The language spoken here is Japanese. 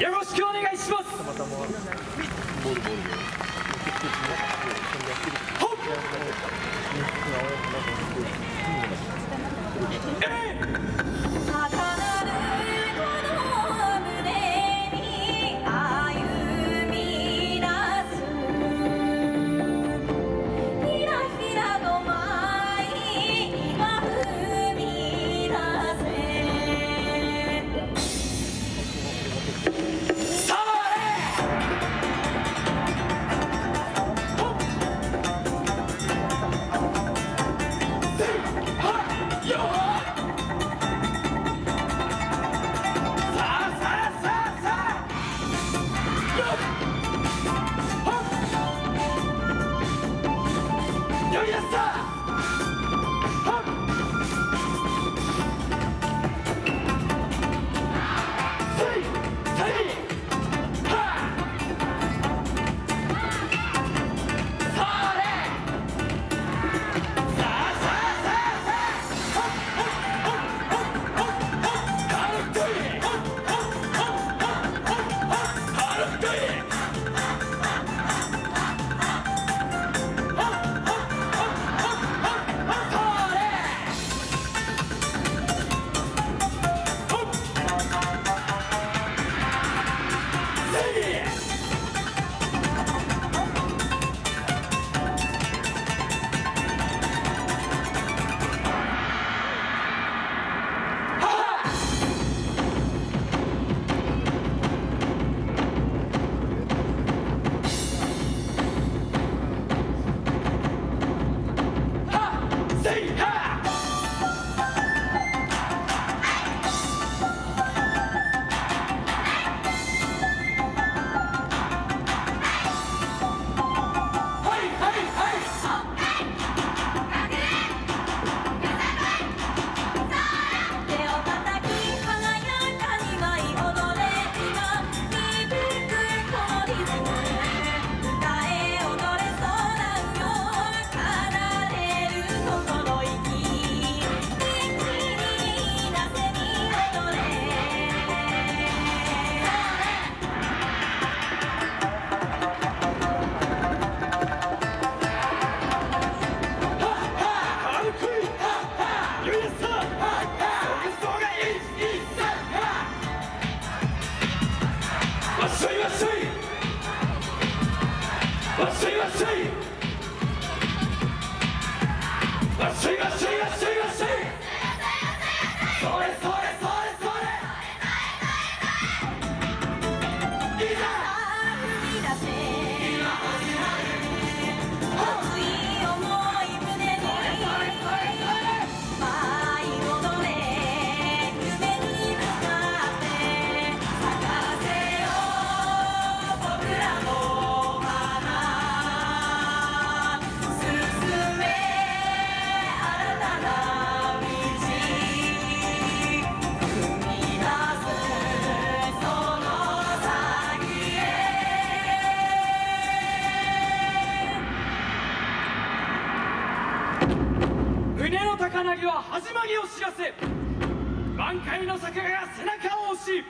よろしくお願いします。Jesse! なぎは始まりを知らせ満開の桜が背中を押し